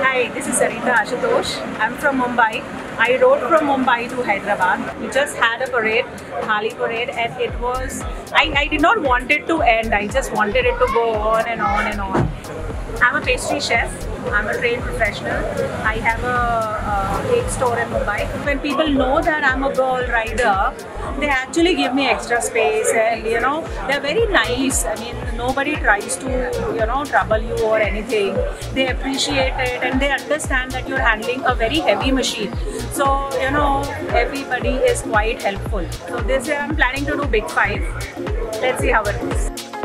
Hi, this is Sarita Ashutosh. I'm from Mumbai. I rode from Mumbai to Hyderabad. We just had a parade, Harley parade, and it was. I, I did not want it to end. I just wanted it to go on and on and on. I'm a pastry chef. I'm a trained professional. I have a, cake store in Mumbai. When people know that I'm a girl rider, they actually give me extra space and you know they're very nice. I mean nobody tries to you know trouble you or anything. They appreciate it and they understand that you're handling a very heavy machine. So you know everybody is quite helpful. So this year I'm planning to do big five. Let's see how it goes.